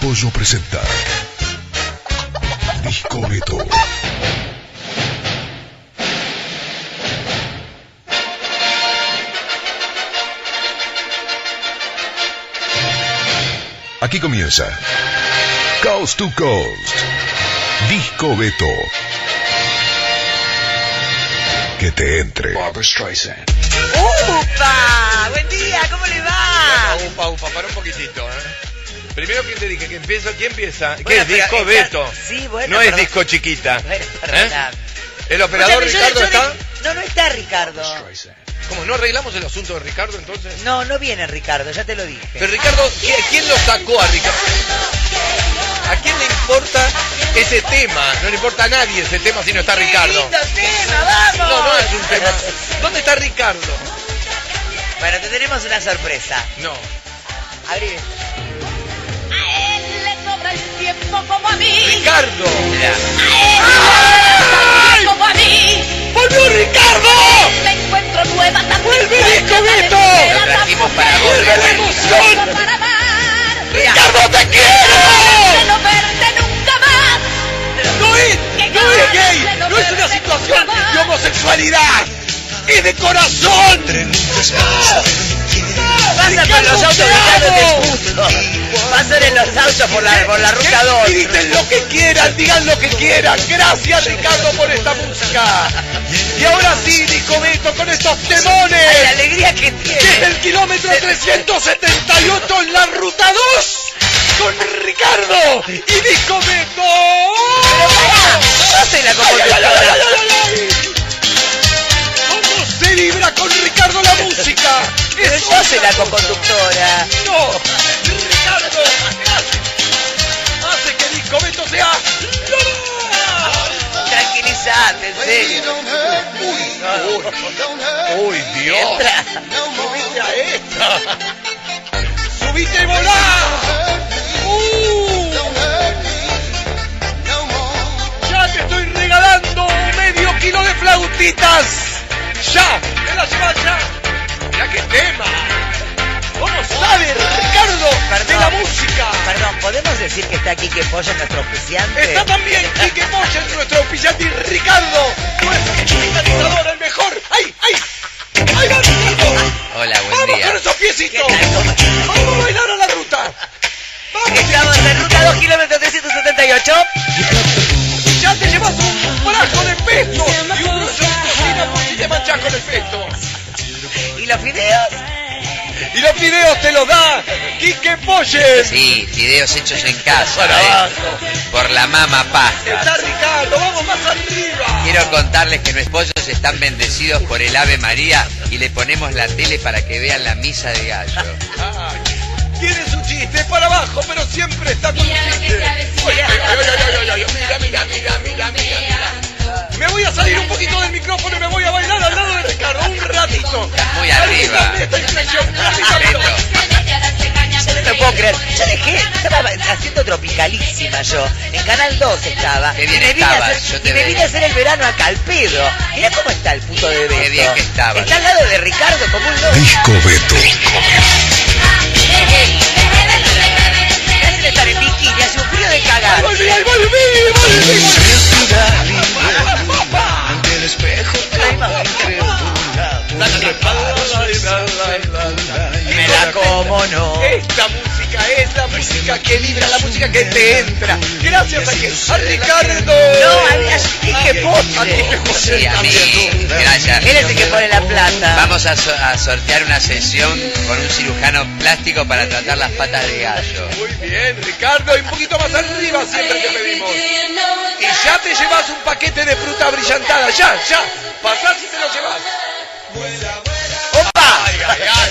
Pollo presenta Disco Beto. Aquí comienza Coast to Coast. Disco Beto. Que te entre. Barbara Streisand. ¡Upa! Buen día, ¿cómo le va? Bueno, upa, upa, para un poquitito. ¿eh? Primero, ¿quién te dije? que empieza? ¿Quién empieza? ¿Qué Bueno, es pero disco está- Beto? sí, bueno, No es disco chiquita. Bueno, ¿Eh? ¿El operador yo- Ricardo yo está? No, no está Ricardo. ¿Cómo? ¿No arreglamos el asunto de Ricardo entonces? No, no viene Ricardo, ya te lo dije. Pero Ricardo, ¿qui- ¿quién lo sacó a Ricardo? ¿A quién le importa ese tema? No le importa a nadie ese tema si no está ¡Qué Ricardo. lindo tema, vamos! No, no es un tema. ¿Dónde está Ricardo? Bueno, te tenemos una sorpresa. No. Abrí. Tiempo como a mí. ¡Ricardo! A él como a mí. ¡Volvió Ricardo! Me encuentro nueva también. ¡Vuelve, Lo trajimos para vos. ¡Vuelve la emoción! Para amar. ¡Ricardo, te quiero! no verte nunca más. No es, no es gay, no es una situación de homosexualidad, es de corazón. Pasa por los autos puto. Pasan en los autos por la, por la ruta 2. Griten lo que quieran, digan lo que quieran. Gracias Ricardo por esta música. Y ahora sí, dijo Beto, con estos Ay, la temones. alegría que Desde tiene. el kilómetro 378 en la ruta 2. Con Ricardo y Beto. Yo soy la compositora. ¿Cómo se vibra con Ricardo la música? Pero yo soy la coconductora. No, Ricardo hace que sea. Tranquilizate, en serio. Uy, uy, Dios. Entra. Subite a esta. Subite y volá. Uh. Ya te estoy regalando medio kilo de flautitas. Ya, me la llevas ya. Música? Perdón, ¿podemos decir que está aquí que Pollo nuestro oficiante? Está también Quique Moya, nuestro auspiciante, y Ricardo, nuestro digitalizador, el mejor. ¡Ay, ay! ¡Ahí va Ricardo! Hola, buen ¡Vamos día. con esos piecitos! ¡Vamos a bailar a la ruta! ¡Vamos! Estamos en ruta 2 kilómetros 378. Y ya te llevas un brazo de pesto y un rollo de cocina por si te manchas con el pesto. ¿Y los videos? Y los videos te los da Quique Polles. Sí, videos hechos en casa, Para ¿eh? por la mama Está pasta. Ricardo, vamos más arriba. Quiero contarles que nuestros pollos están bendecidos por el Ave María y le ponemos la tele para que vean la misa de gallo. Tiene su chiste para abajo, pero siempre está con Mira chiste. ay, ay, ay, Mira, mira, mira, mira, mira, mira. Me voy a salir un poquito del micrófono y me voy a bailar al lado de Ricardo un ratito. muy arriba. Beto. Yo no me puedo creer. Yo dejé, estaba haciendo tropicalísima yo. En Canal 2 estaba. Qué bien y me vine estabas, a hacer, yo te y me vine a hacer el verano acá al pedo. Mirá cómo está el puto de Beto. Qué bien que estabas. Está al lado de Ricardo como un loco. Disco Beto. Me música que vibra, la música que te entra. Gracias a, que, a Ricardo. No, a mí así que A Quique postre. Sí, a mí, gracias. Él es el que pone la plata. Vamos a, so- a sortear una sesión con un cirujano plástico para tratar las patas de gallo. Muy bien, Ricardo, y un poquito más arriba siempre que pedimos. Y ya te llevas un paquete de fruta brillantada, ya, ya. Pasás y te lo llevas. ¡Opa! Ay, ay,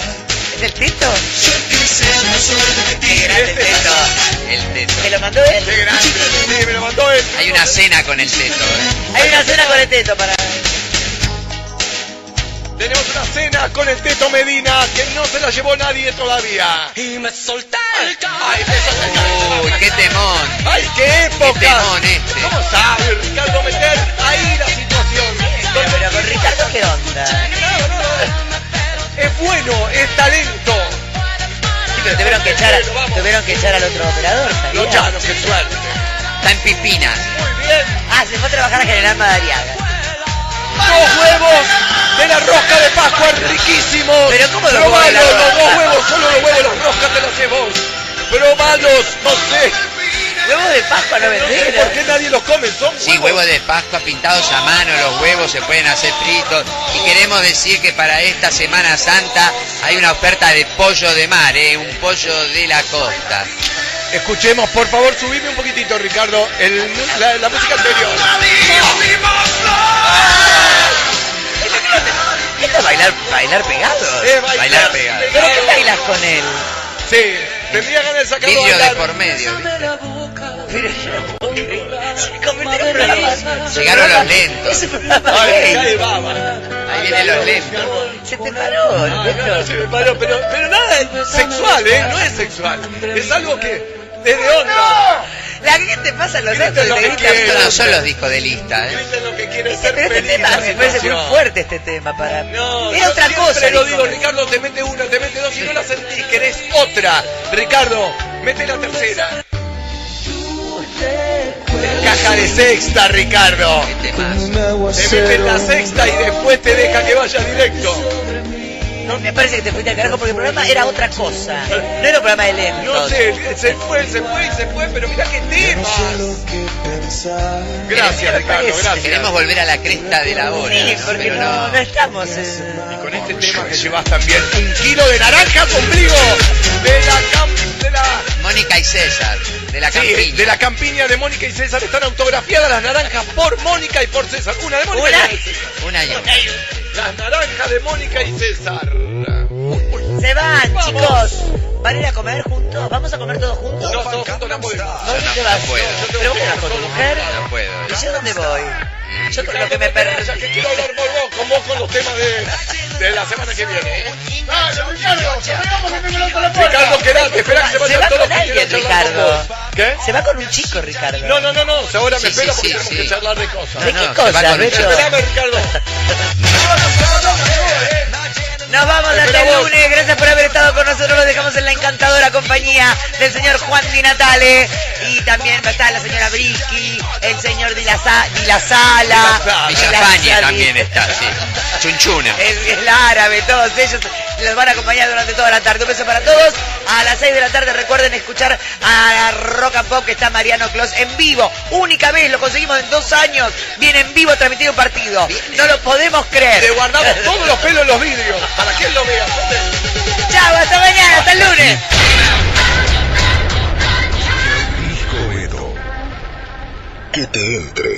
¿Es el Tito? Qué Qué grande Tito. El teto. ¿Me lo mandó él? grande. Sí, me lo mandó él. Hay una cena con el teto. ¿eh? Hay una cena con el teto para... Tenemos una cena con el Teto Medina que no se la llevó nadie todavía. Y me solté el Ay, me solté el cabello. Uy, qué temón. ¡Ay, qué Qué época! temón este. ¿Cómo sabe Ricardo meter ahí la situación? Pero, pero con Ricardo, ¿qué onda? Es bueno, es talento. Sí, pero tuvieron que echar, a- tuvieron que echar al otro operador. Lo llano, qué suerte. Está en Pipinas. Muy bien. Ah, se fue a trabajar a General Madariaga. Dos huevos de la rosca de Pascua riquísimos. Pero ¿cómo la Probalos, los dos huevos, solo los huevos, las roscas te las llevo. Probalos, no sé. Huevos de Pascua no No sé por vendieron. qué nadie los come. Son Sí, huevos de Pascua pintados a mano, los huevos se pueden hacer fritos. Y queremos decir que para esta Semana Santa hay una oferta de pollo de mar, ¿eh? un pollo de la costa. Escuchemos, por favor, subime un poquitito, Ricardo, el la, la música anterior. ¿Esto es bailar, bailar pegado? Bailar, Bailar pegado. ¿Pero qué bailas con él? Sí, tendría ganas de sacarlo Vidrio de por medio. ¿viste? Pero yo no. Se en. Llegaron los lentos. Es. Ahí vienen los lentos. Se te paró, no, ¿no? se me paró, pero, pero nada es sexual, ¿eh? No es sexual. Es algo que desde onda. La gente pasa los actos quiera. Estos no son los discos de lista, ¿eh? Lo que quiere ser Pero este tema me parece muy fuerte este tema para. No, yo otra cosa. lo digo, Ricardo, te mete una, te mete dos y no la sentís, querés otra. Ricardo, mete la tercera. Caja de sexta, Ricardo. Temazo. Te mete la sexta y después te deja que vaya directo. No, me parece que te fuiste al carajo porque el programa era otra cosa. No era un programa de lentos. No sé, se fue, se fue y se fue, pero mira qué temas. Gracias, Ricardo, gracias. Queremos volver a la cresta de la ola, Sí, porque pero no, no. estamos en... Y con este tema que llevas también un kilo de naranja conmigo de la cam- de la Mónica y César, de la Sí, campiña. de la campiña de Mónica y César están autografiadas las naranjas por Mónica y por César. Una de Mónica y Una. una de César. Una y una. Las naranjas de Mónica y César. Se van, Vamos. chicos. ¿Van a ir a comer juntos? ¿Vamos a comer todos juntos? No, todos juntos no podemos. ¿Dónde no, te vas? no puedo. ¿Pero vos te vas con tu mujer? No puedo. ¿Y yo dónde voy? Yo con lo que me Ricardo, perdí. ya que quiero hablar por vos, con vos con los temas de, de la semana que viene. Dale, Ricardo, Ricardo, quedate, espera que se vayan va todos con que alguien, quieran charlar con Ricardo. vos. ¿Qué? Se va con un chico, Ricardo. No, no, no, no, ahora me Sí, espera sí, porque sí, tenemos sí. que charlar de cosas. ¿De No, qué no, se va cosas, con- Beto? Esperame, Ricardo. En la encantadora compañía del señor Juan Di Natale. Y también va a estar la señora Brisky, el señor Di la, Sa- Di la Sala. Di Villa Di la España Sala. también está, sí. Chunchuna. El, el árabe, todos ellos los van a acompañar durante toda la tarde. Un beso para todos. A las 6 de la tarde recuerden escuchar a Rock and Pop que está Mariano Clos en vivo. Única vez, lo conseguimos en dos años. Viene en vivo a transmitir un partido. No lo podemos creer. Le guardamos todos los pelos en los vidrios para que él lo Que